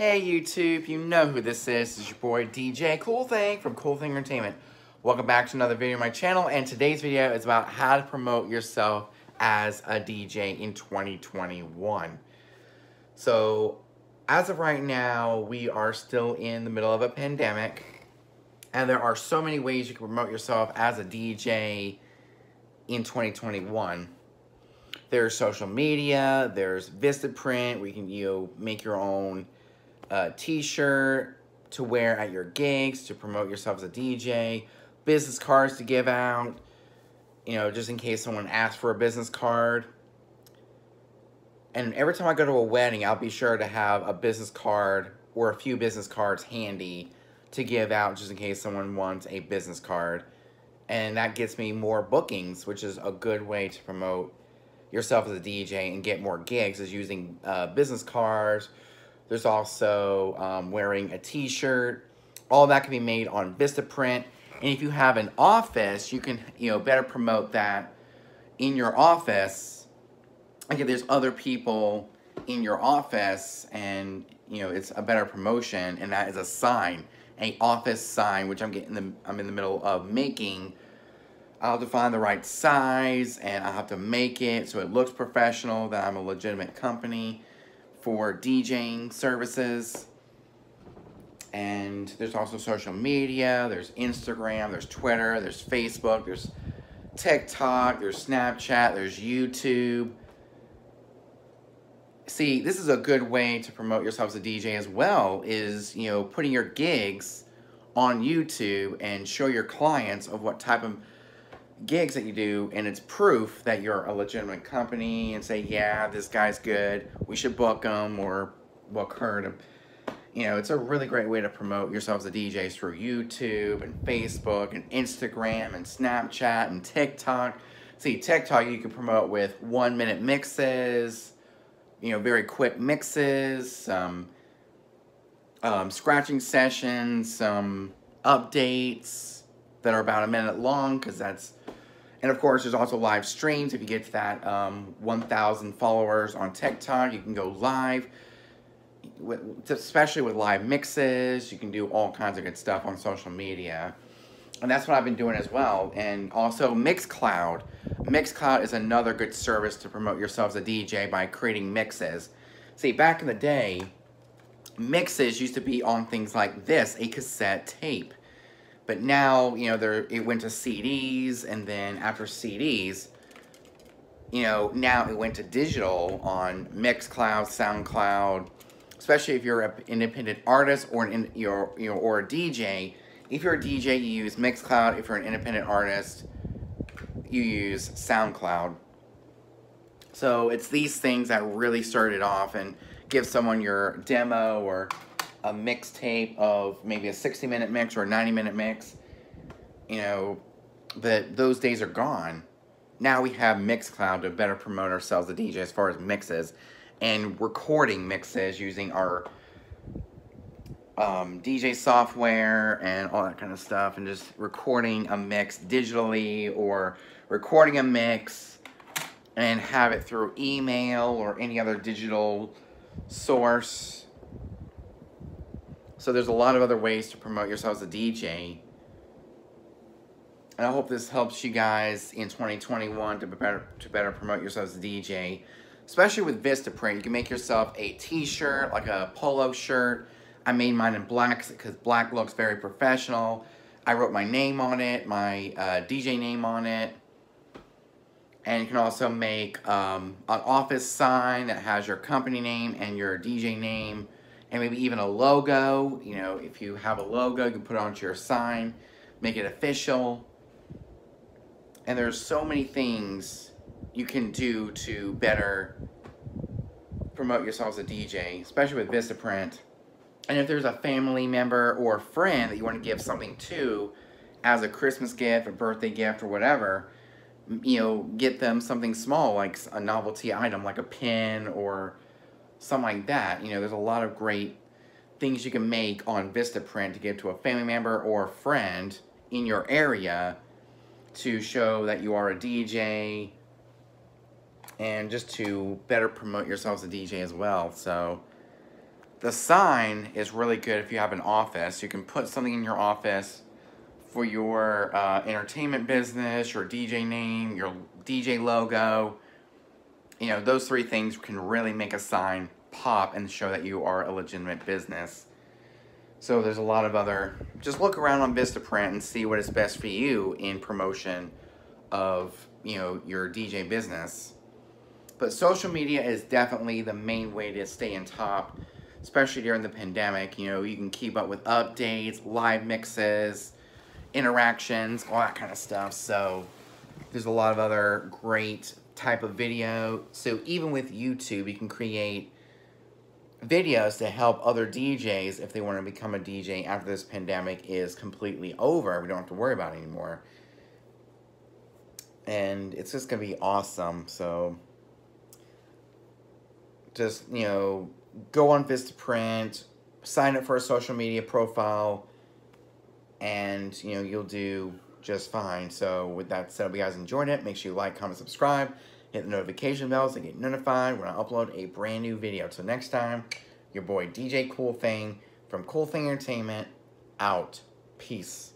Hey YouTube, you know who this is. Is your boy DJ Cool Thing from Cool Thing Entertainment. Welcome back to another video on my channel and today's video is about how to promote yourself as a DJ in 2021. So as of right now, we are still in the middle of a pandemic and there are so many ways you can promote yourself as a DJ in 2021 there's social media, there's Vistaprint, you can you know, make your own uh, t-shirt to wear at your gigs to promote yourself as a DJ, business cards to give out, you know, just in case someone asks for a business card. And every time I go to a wedding, I'll be sure to have a business card or a few business cards handy to give out just in case someone wants a business card. And that gets me more bookings, which is a good way to promote yourself as a DJ and get more gigs is using uh, business cards, there's also um, wearing a t-shirt. All that can be made on Vistaprint. And if you have an office, you can you know better promote that in your office. Again, there's other people in your office and you know it's a better promotion and that is a sign, a office sign, which I'm getting the I'm in the middle of making. I'll have to find the right size and I have to make it so it looks professional, that I'm a legitimate company for DJing services. And there's also social media, there's Instagram, there's Twitter, there's Facebook, there's TikTok, there's Snapchat, there's YouTube. See, this is a good way to promote yourself as a DJ as well, is, you know, putting your gigs on YouTube and show your clients of what type of gigs that you do and it's proof that you're a legitimate company and say, yeah, this guy's good, we should book him or book her to, you know, it's a really great way to promote yourself as a DJ through YouTube and Facebook and Instagram and Snapchat and TikTok. See, TikTok you can promote with one minute mixes, you know, very quick mixes, um, um, scratching sessions, some updates that are about a minute long because that's and of course, there's also live streams. If you get that um, 1,000 followers on TikTok, you can go live, with, especially with live mixes. You can do all kinds of good stuff on social media. And that's what I've been doing as well. And also Mixcloud. Mixcloud is another good service to promote yourself as a DJ by creating mixes. See, back in the day, mixes used to be on things like this, a cassette tape. But now, you know, there it went to CDs, and then after CDs, you know, now it went to digital on Mixcloud, SoundCloud, especially if you're an independent artist or an you're, you know, or a DJ. If you're a DJ, you use Mixcloud. If you're an independent artist, you use SoundCloud. So it's these things that really started off and give someone your demo or a mixtape of maybe a 60 minute mix or a 90 minute mix, you know, but those days are gone. Now we have Mixcloud to better promote ourselves, the DJ, as far as mixes and recording mixes using our um, DJ software and all that kind of stuff and just recording a mix digitally or recording a mix and have it through email or any other digital source so there's a lot of other ways to promote yourself as a DJ. And I hope this helps you guys in 2021 to better to better promote yourself as a DJ. Especially with Vistaprint, you can make yourself a t-shirt, like a polo shirt. I made mine in black because black looks very professional. I wrote my name on it, my uh, DJ name on it. And you can also make um, an office sign that has your company name and your DJ name and maybe even a logo. You know, if you have a logo, you can put it onto your sign, make it official. And there's so many things you can do to better promote yourself as a DJ, especially with Vistaprint. And if there's a family member or friend that you want to give something to as a Christmas gift, a birthday gift, or whatever, you know, get them something small like a novelty item like a pin or something like that. You know, there's a lot of great things you can make on Vistaprint to give to a family member or a friend in your area to show that you are a DJ and just to better promote yourself as a DJ as well. So the sign is really good if you have an office. You can put something in your office for your uh, entertainment business, your DJ name, your DJ logo. You know, those three things can really make a sign pop and show that you are a legitimate business. So there's a lot of other, just look around on Vistaprint and see what is best for you in promotion of, you know, your DJ business. But social media is definitely the main way to stay in top, especially during the pandemic. You know, you can keep up with updates, live mixes, interactions, all that kind of stuff. So there's a lot of other great type of video. So even with YouTube, you can create videos to help other DJs if they want to become a DJ after this pandemic is completely over. We don't have to worry about it anymore. And it's just going to be awesome. So just, you know, go on Vistaprint, sign up for a social media profile, and, you know, you'll do just fine. So with that said, if you guys enjoyed it, make sure you like, comment, subscribe, hit the notification bells to get notified when I upload a brand new video. Till next time, your boy DJ Cool Thing from Cool Thing Entertainment, out. Peace.